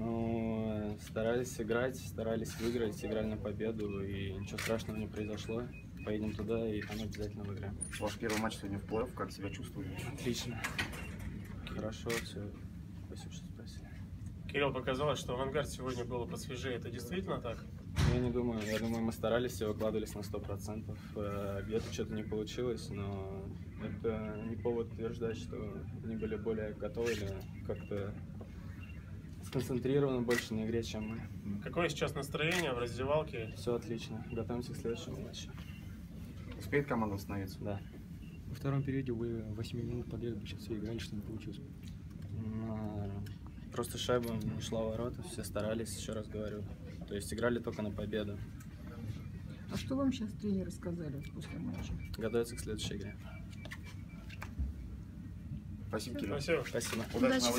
Ну, э, старались играть, старались выиграть, играли на победу, и ничего страшного не произошло. Поедем туда и там обязательно выиграем. Ваш первый матч сегодня в плей-офф, как себя чувствуете? Отлично. Хорошо, все. Спасибо, что спросили. Кирилл показалось, что авангард сегодня был посвежее. Это действительно так? Я не думаю. Я думаю, мы старались и выкладывались на 100%. Э, Где-то что-то не получилось, но это не повод утверждать, что они были более готовы или как-то сконцентрированы больше на игре, чем мы. Какое сейчас настроение в раздевалке? Все отлично. Готовимся к следующему матчу. Успеет команда восстановиться? Да. Во втором периоде вы 8 минут подряд сейчас все играли, что не получилось. Но Просто шайба не шла в ворота, все старались, еще раз говорю. То есть играли только на победу. А что вам сейчас тренеры сказали после матча? Готовятся к следующей игре. Спасибо, Кирилл. Спасибо. Спасибо. Удачи на